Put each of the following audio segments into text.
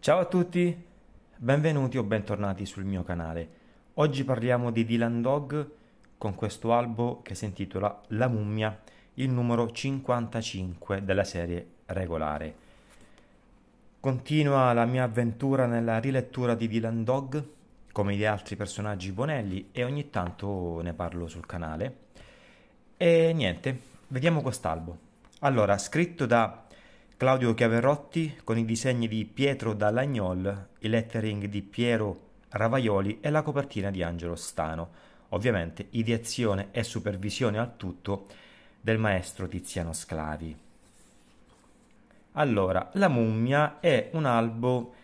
Ciao a tutti, benvenuti o bentornati sul mio canale. Oggi parliamo di Dylan Dog con questo albo che si intitola La mummia, il numero 55 della serie regolare. Continua la mia avventura nella rilettura di Dylan Dog, come di altri personaggi bonelli, e ogni tanto ne parlo sul canale. E niente, vediamo quest'albo. Allora, scritto da Claudio Chiaverotti con i disegni di Pietro Dallagnol, il lettering di Piero Ravaioli e la copertina di Angelo Stano. Ovviamente ideazione e supervisione al tutto del maestro Tiziano Sclavi. Allora, La mummia è un albo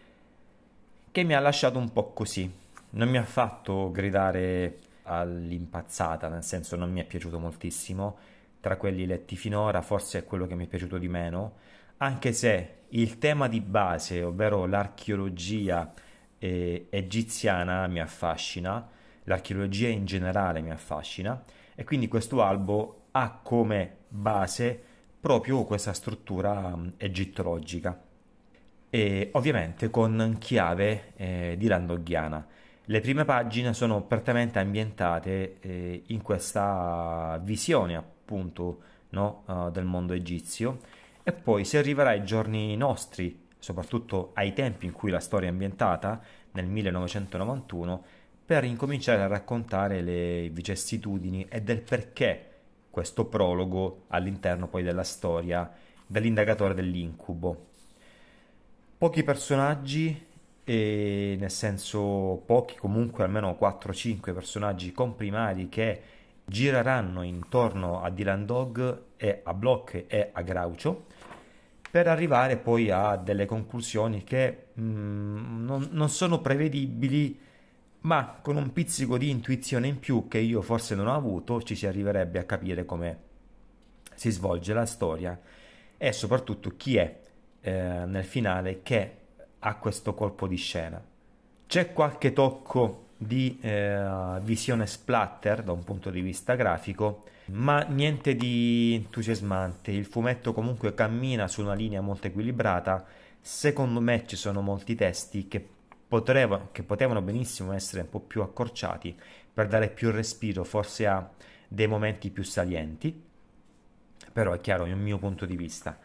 che mi ha lasciato un po' così, non mi ha fatto gridare all'impazzata, nel senso non mi è piaciuto moltissimo, tra quelli letti finora forse è quello che mi è piaciuto di meno, anche se il tema di base, ovvero l'archeologia eh, egiziana, mi affascina, l'archeologia in generale mi affascina e quindi questo albo ha come base proprio questa struttura um, egittologica e ovviamente con chiave eh, di landoghiana. Le prime pagine sono prettamente ambientate eh, in questa visione appunto no, uh, del mondo egizio e poi si arriverà ai giorni nostri, soprattutto ai tempi in cui la storia è ambientata, nel 1991, per incominciare a raccontare le vicissitudini e del perché questo prologo all'interno poi della storia dell'indagatore dell'incubo. Pochi personaggi, nel senso pochi comunque almeno 4-5 personaggi comprimari che gireranno intorno a Dylan Dog e a Block e a Groucho per arrivare poi a delle conclusioni che mm, non, non sono prevedibili ma con un pizzico di intuizione in più che io forse non ho avuto ci si arriverebbe a capire come si svolge la storia e soprattutto chi è eh, nel finale che ha questo colpo di scena. C'è qualche tocco di eh, visione splatter da un punto di vista grafico, ma niente di entusiasmante. Il fumetto comunque cammina su una linea molto equilibrata. Secondo me ci sono molti testi che potreva, che potevano benissimo essere un po' più accorciati per dare più respiro forse a dei momenti più salienti, però è chiaro, è un mio punto di vista.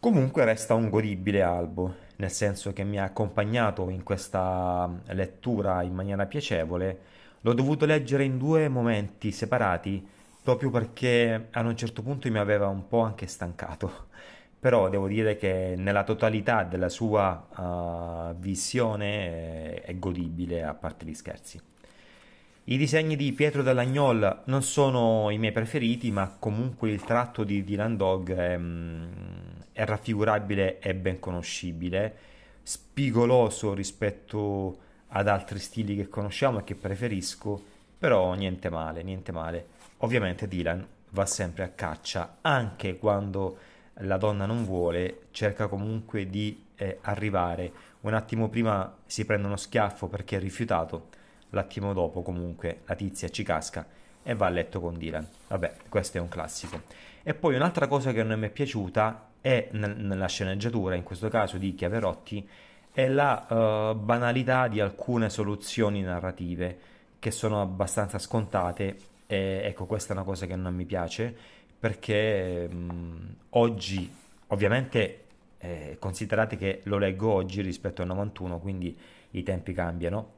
Comunque resta un godibile albo, nel senso che mi ha accompagnato in questa lettura in maniera piacevole. L'ho dovuto leggere in due momenti separati proprio perché a un certo punto mi aveva un po' anche stancato però devo dire che nella totalità della sua uh, visione è, è, godibile a parte gli scherzi. I disegni di Pietro Dall'Agnol non sono i miei preferiti, ma comunque il tratto di Dylan Dog è, mm, è raffigurabile e ben conoscibile, spigoloso rispetto ad altri stili che conosciamo e che preferisco, però niente male, niente male. Ovviamente Dylan va sempre a caccia, anche quando la donna non vuole, cerca comunque di eh, arrivare. Un attimo prima si prende uno schiaffo perché è rifiutato, l'attimo dopo comunque la tizia ci casca e va a letto con Dylan. Vabbè, questo è un classico. E poi un'altra cosa che non mi è piaciuta è nella sceneggiatura, in questo caso di Chiaverotti, è la uh, banalità di alcune soluzioni narrative che sono abbastanza scontate e ecco questa è una cosa che non mi piace perché mh, oggi, ovviamente eh, considerate che lo leggo oggi rispetto al 91, quindi i tempi cambiano,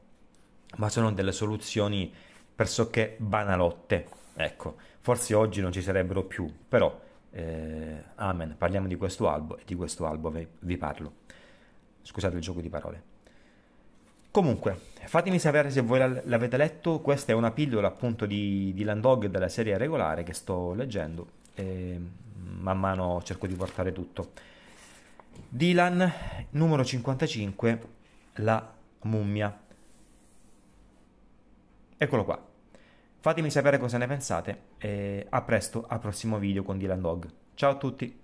ma sono delle soluzioni pressoché banalotte. Ecco, forse oggi non ci sarebbero più, però eh, amen, parliamo di questo albo e di questo albo vi, parlo. Scusate il gioco di parole. Comunque, fatemi sapere se voi l'avete letto, questa è una pillola appunto di, di Landog della serie regolare che sto leggendo e man mano cerco di portare tutto. Dylan, numero 55, La mummia. Eccolo qua. Fatemi sapere cosa ne pensate e a presto al prossimo video con Dylan Dog. Ciao a tutti!